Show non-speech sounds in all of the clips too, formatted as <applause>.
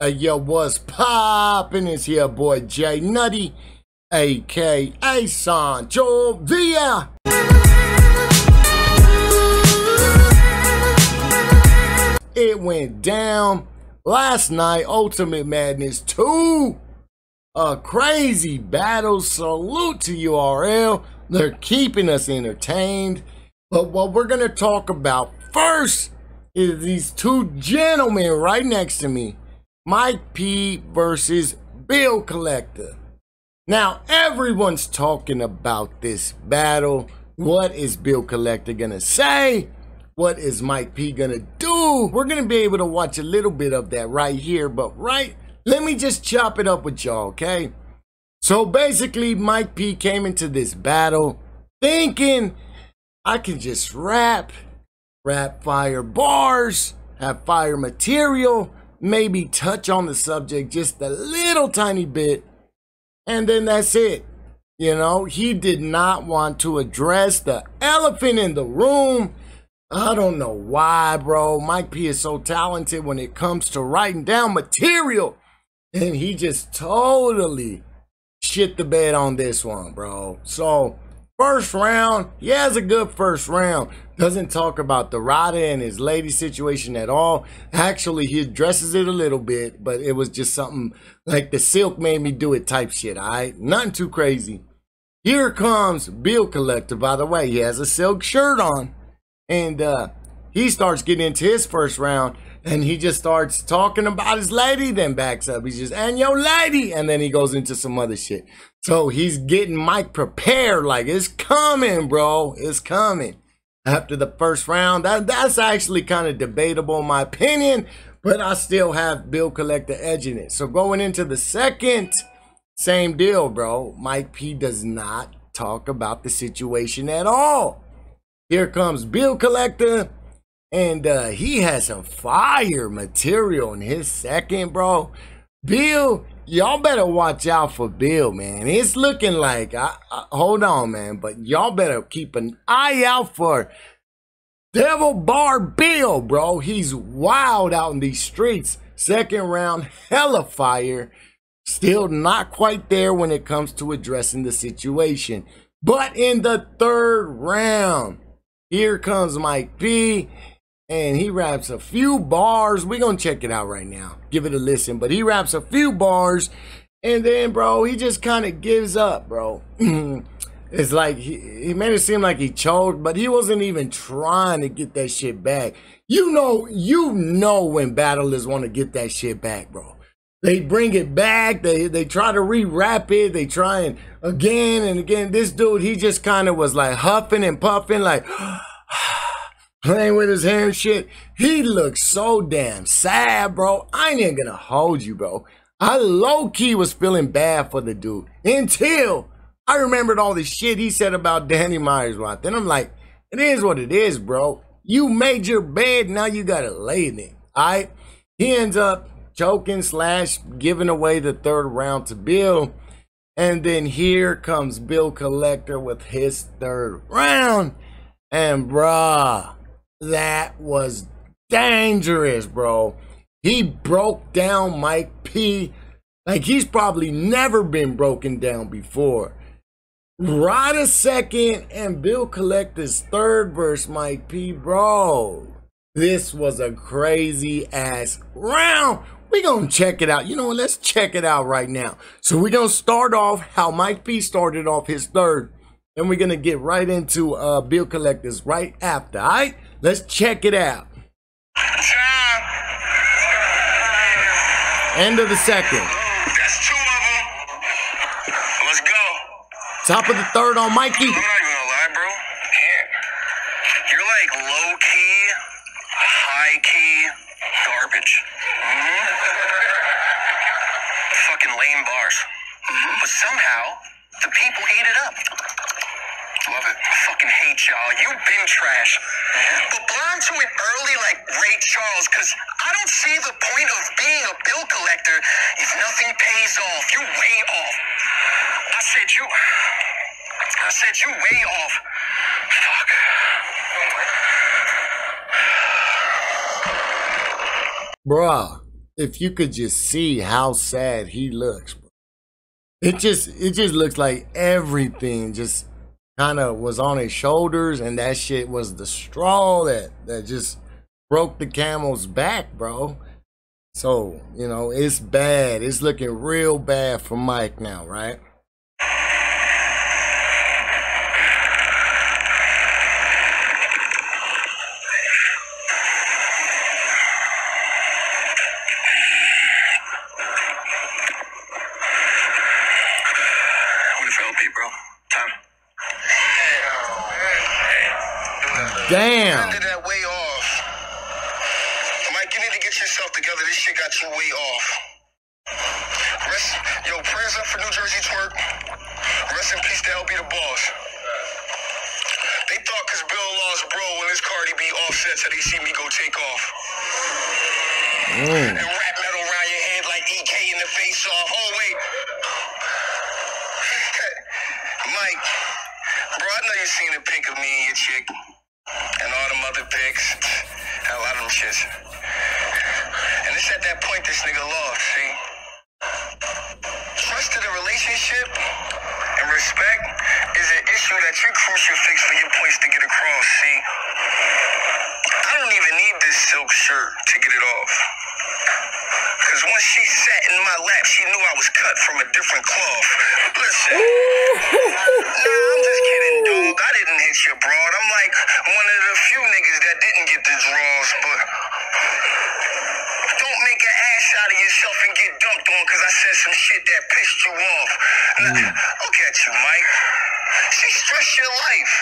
Hey, yo, what's poppin'? It's here, boy J Nutty, aka Sancho Villa. It went down last night, Ultimate Madness 2. A crazy battle. Salute to URL. They're keeping us entertained. But what we're going to talk about first is these two gentlemen right next to me Mike P versus Bill Collector. Now, everyone's talking about this battle. What is Bill Collector going to say? What is Mike P going to do? We're going to be able to watch a little bit of that right here, but right, let me just chop it up with y'all, okay? So basically, Mike P came into this battle thinking I can just rap, rap fire bars, have fire material, maybe touch on the subject just a little tiny bit, and then that's it. You know, he did not want to address the elephant in the room. I don't know why, bro. Mike P is so talented when it comes to writing down material. And he just totally shit the bed on this one, bro. So First round, he has a good first round. Doesn't talk about the Rada and his lady situation at all. Actually, he addresses it a little bit, but it was just something like the silk made me do it type shit, all right? Nothing too crazy. Here comes Bill Collector, by the way. He has a silk shirt on. And uh, he starts getting into his first round and he just starts talking about his lady, then backs up. He's just, and your lady, and then he goes into some other shit. So he's getting Mike prepared, like it's coming, bro. It's coming. After the first round, that that's actually kind of debatable in my opinion, but I still have Bill Collector edging it. So going into the second, same deal, bro. Mike P does not talk about the situation at all. Here comes Bill Collector and uh, he has some fire material in his second, bro. Bill, y'all better watch out for Bill, man. It's looking like, I, I, hold on, man, but y'all better keep an eye out for Devil Bar Bill, bro. He's wild out in these streets. Second round, hella fire. Still not quite there when it comes to addressing the situation. But in the third round, here comes Mike P and he raps a few bars. We're gonna check it out right now. Give it a listen. But he raps a few bars, and then, bro, he just kind of gives up, bro. <clears throat> it's like he, he made it seem like he choked, but he wasn't even trying to get that shit back. You know, you know when battlers want to get that shit back, bro. They bring it back. They they try to re-rap it. They try and again and again. This dude, he just kind of was like huffing and puffing, like playing with his hair and shit. He looks so damn sad, bro. I ain't even gonna hold you, bro. I low key was feeling bad for the dude until I remembered all the shit he said about Danny Myers right then. I'm like, it is what it is, bro. You made your bed, now you gotta lay in it. Alright? He ends up choking slash giving away the third round to Bill. And then here comes Bill Collector with his third round. And bruh, that was dangerous, bro. He broke down Mike P like he's probably never been broken down before. Right a second and Bill Collector's third verse, Mike P, bro. This was a crazy ass round. We gonna check it out. You know what? Let's check it out right now. So we gonna start off how Mike P started off his third. And we're gonna get right into uh Bill Collector's right after. Alright? Let's check it out. End of the second. That's two of them. Let's go. Top of the third on Mikey. I'm not even gonna lie, bro. Here. You're like low key, high key garbage. Mm-hmm. Fucking lame bars. Mm-hmm. But somehow, the people eat it up. Love it. I fucking hate y'all. You've been trash. But blur to it early like Ray Charles, because I don't see the point of being a bill collector if nothing pays off. You way off. I said you. I said you way off. Fuck. Bruh, if you could just see how sad he looks. It just it just looks like everything just kind of was on his shoulders, and that shit was the straw that that just broke the camel's back, bro. So you know it's bad. It's looking real bad for Mike now, right? Damn. That way off. Mike, you need to get yourself together. This shit got you way off. Rest, yo, prayers up for New Jersey twerk. Rest in peace to LB the boss. They thought cause Bill lost bro when this Cardi B offset so they see me go take off. Mm. And rap metal around your head like EK in the face off. Oh wait. <laughs> Mike, bro, I know you seen a pic of me and your chick. And other pics. A lot of them shits. And it's at that point this nigga lost, see? Trust in a relationship and respect is an issue that you crucifix for your points to get across, see? I don't even need this silk shirt to get it off. Cause once she sat in my lap, she knew I was cut from a different cloth. Listen. Nah, I'm just kidding, dog. I didn't hit your broad. I'm like one of the few niggas that didn't get the draws, but don't make an ass out of yourself and get dumped on because I said some shit that pissed you off. Nah, mm. look at you, Mike. She stressed your life.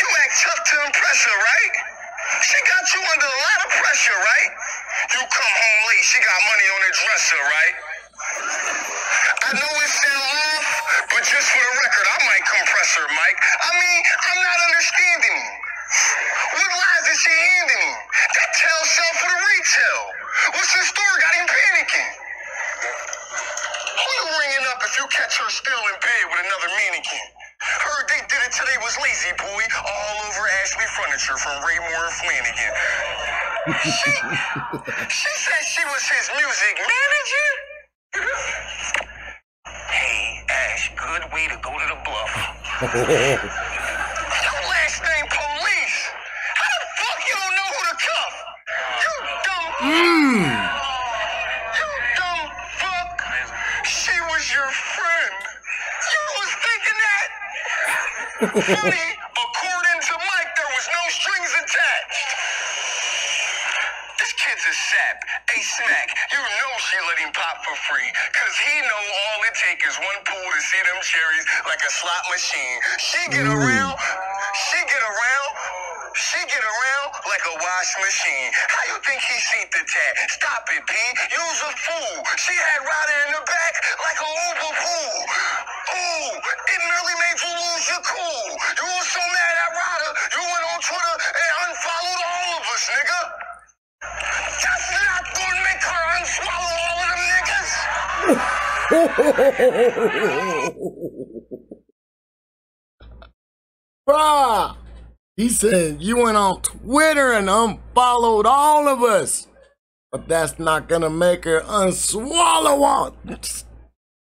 You act tough to impress her, right? She got you under a lot of pressure, right? You come home late, she got money on her dresser, right? I know it sound off, but just for the record, I might compress her, Mike. I mean, I'm not understanding. What lies is she handing me? That tells sell for the retail. What's the store got him panicking? Who you ringing up if you catch her still in bed with another mannequin? Heard they did it today was La-Z-Boy all over Ashley Furniture from Raymour and Flanigan. She, she said she was his music manager? Hey, Ash, good way to go to the bluff. <laughs> Funny, according to Mike, there was no strings attached. This kid's a sap. a Smack, you know she let him pop for free. Cause he know all it take is one pool to see them cherries like a slot machine. She get around, she get around, she get around like a wash machine. How you think he seen the tat? Stop it, P. You's a fool. She had Ryder in the back like a Uber pool. <laughs> Bruh. He said you went on Twitter and unfollowed all of us. But that's not gonna make her unswallow all.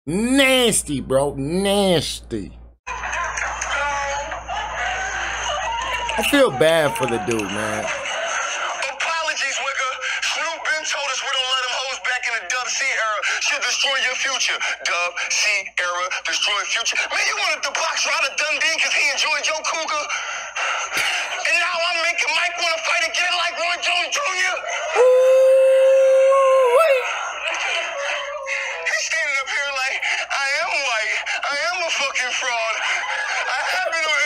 Nasty, bro. Nasty. I feel bad for the dude, man. Apologies, Wigger. Snoop been told us we don't let them hoes back in the Dub C era. Should destroy your future. Dub C era, destroy future. Man, you wanted to box Ryder Dundee because he enjoyed your cougar. And now I'm making Mike want to fight again like Roy Jones Jr. He's standing up here like, I am white. I am a fucking fraud. I have been on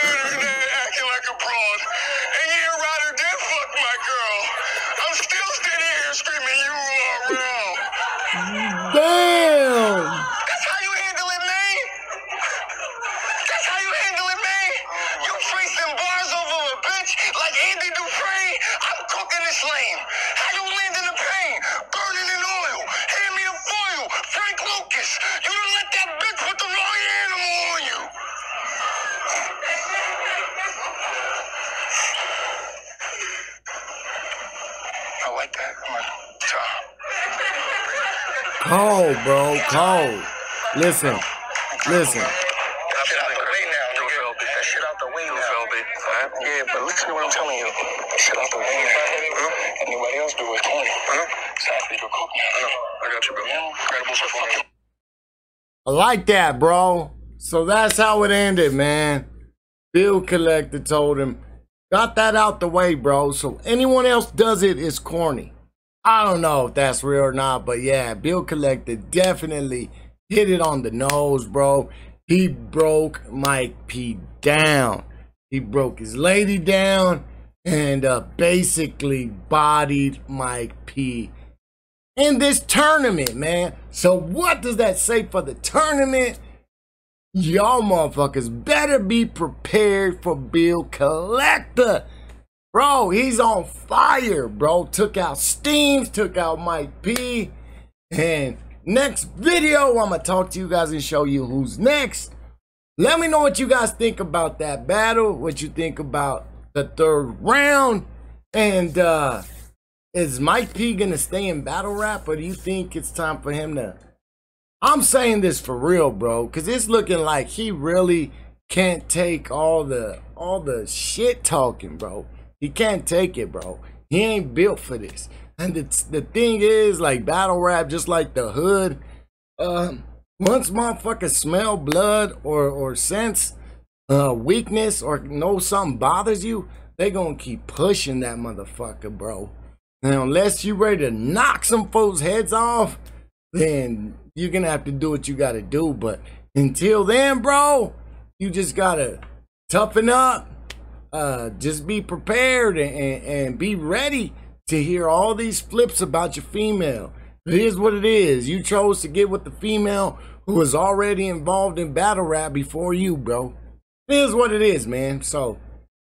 bro. Cold. Listen. Listen. Yeah, but listen to what I'm telling you. Shit out the way now. Anybody else do it corny. It's after you cook now. I got you, bro. Incredible. I like that, bro. So that's how it ended, man. Bill Collector told him, got that out the way, bro. So anyone else does it is corny. I don't know if that's real or not, but yeah, Bill Collector definitely hit it on the nose, bro. He broke Mike P down. He broke his lady down and uh, basically bodied Mike P in this tournament, man. So what does that say for the tournament? Y'all motherfuckers better be prepared for Bill Collector. Bro, he's on fire, bro. Took out Steams, took out Mike P. And next video, I'm going to talk to you guys and show you who's next. Let me know what you guys think about that battle, what you think about the third round. And uh is Mike P gonna stay in battle rap, or do you think it's time for him to? I'm saying this for real, bro, because it's looking like he really can't take all the all the shit talking, bro. He can't take it, bro. He ain't built for this. And the the thing is, like battle rap, just like the hood, um, once motherfuckers smell blood or or sense uh weakness or know something bothers you, they gonna keep pushing that motherfucker, bro. Now, unless you ready to knock some folks' heads off, then you're gonna have to do what you gotta do. But until then, bro, you just gotta toughen up. Uh, just be prepared and, and, be ready to hear all these flips about your female. It is what it is. You chose to get with the female who was already involved in battle rap before you, bro. It is what it is, man. So,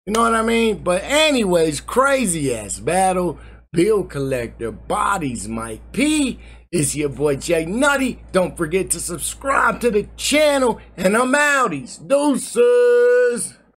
you know what I mean? But anyways, crazy ass battle bill collector, bodies, Mike P. It's your boy J Nutty. Don't forget to subscribe to the channel, and I'm outies. Deuces.